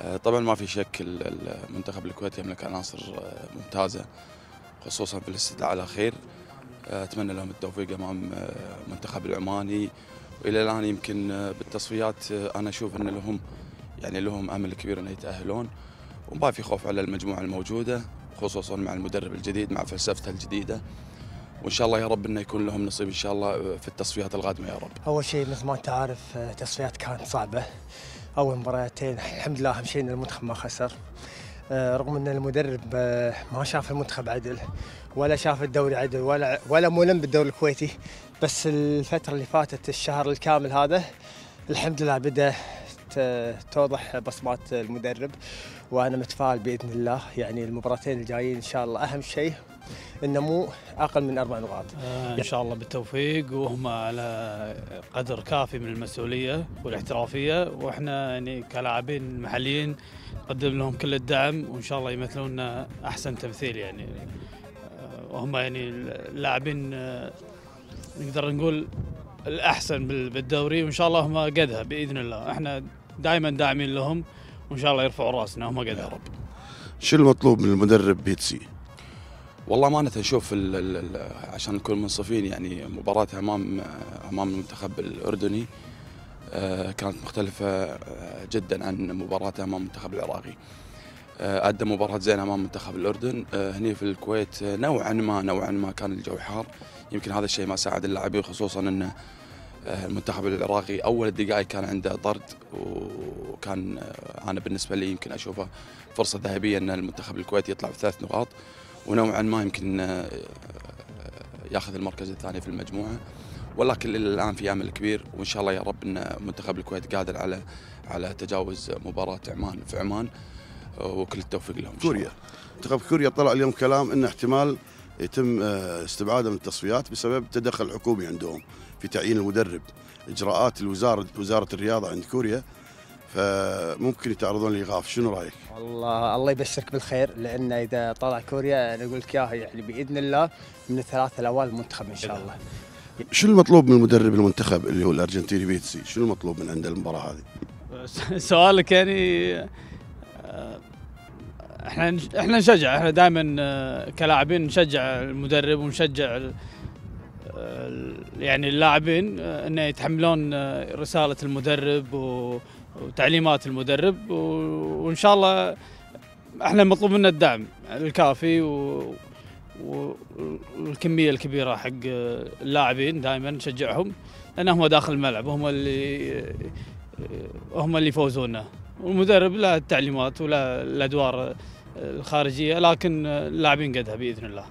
آه، طبعا ما في شك المنتخب الكويتي يملك عناصر آه، ممتازة خصوصا في الاستدعاء على خير. آه، أتمنى لهم التوفيق أمام المنتخب العماني. وإلى الآن يمكن بالتصفيات أنا أشوف إن لهم يعني لهم أمل كبير ان يتأهلون. وما في خوف على المجموعة الموجودة خصوصا مع المدرب الجديد مع فلسفته الجديدة. وإن شاء الله يا رب إنه يكون لهم نصيب إن شاء الله في التصفيات القادمة يا رب. أول شيء مثل ما أنت عارف تصفيات كانت صعبة. اول مباراتين. الحمد لله أهم شيء إن المنتخب ما خسر. آه، رغم إن المدرب آه، ما شاف المنتخب عدل ولا شاف الدوري عدل ولا ولا ملم بالدوري الكويتي. بس الفترة اللي فاتت الشهر الكامل هذا الحمد لله بدأ توضح بصمات المدرب وأنا متفائل بإذن الله. يعني المباراتين الجايين إن شاء الله أهم شيء. انه مو أقل من أربع نقاط. آه إن شاء الله بالتوفيق وهم على قدر كافي من المسؤولية والاحترافية وإحنا يعني كلاعبين محليين نقدم لهم كل الدعم وإن شاء الله يمثلون أحسن تمثيل يعني آه وهم يعني اللاعبين آه نقدر نقول الأحسن بالدوري وإن شاء الله هم قدها بإذن الله إحنا دائما داعمين لهم وإن شاء الله يرفعوا رأسنا هم قدها يا رب. شو المطلوب من المدرب بيتسي؟ والله ما نشوف عشان نكون منصفين يعني مباراة أمام أمام المنتخب الأردني آه، كانت مختلفة آه، جدا عن مباراة أمام المنتخب العراقي. آه، أدى مباراة زينة أمام منتخب الأردن. هني في الكويت نوعا ما نوعا ما كان الجو حار. يمكن هذا الشيء ما ساعد اللاعبين خصوصا انه المنتخب العراقي أول الدقائق كان عنده طرد وكان أنا بالنسبة لي يمكن أشوفه فرصة ذهبية إن المنتخب الكويتي يطلع بثلاث نقاط. ونوعا ما يمكن آه، ياخذ المركز الثاني في المجموعة. ولكن الان في أمل كبير وإن شاء الله يا رب إن منتخب الكويت قادر على على تجاوز مباراة عمان في عمان وكل التوفيق لهم كوريا. منتخب كوريا طلع اليوم كلام إن احتمال يتم آه، استبعاده من التصفيات بسبب التدخل الحكومي عندهم في تعيين المدرب. إجراءات الوزارة وزارة الرياضة عند كوريا فممكن يتعرضون لإيقاف شنو رأيك؟ والله الله يبشرك بالخير لأن إذا طلع كوريا أنا أقول لك إياها يعني بإذن الله من الثلاثه الاوائل المنتخب إن شاء الله. شو المطلوب من مدرب المنتخب اللي هو الأرجنتيني بيتسي؟ شو المطلوب من عنده المباراة هذه؟ سؤالك يعني آه، إحنا إحنا نشجع إحنا دائما آه، كلاعبين نشجع المدرب ونشجع يعني اللاعبين آه، إنه يتحملون رسالة المدرب وتعليمات المدرب وإن شاء الله إحنا مطلوب منا الدعم الكافي. والكمية الكبيرة حق اللاعبين دائما نشجعهم لأنهم داخل الملعب هم اللي هم اللي يفوزونا والمدرب له التعليمات ولا الأدوار الخارجية لكن اللاعبين قدها بإذن الله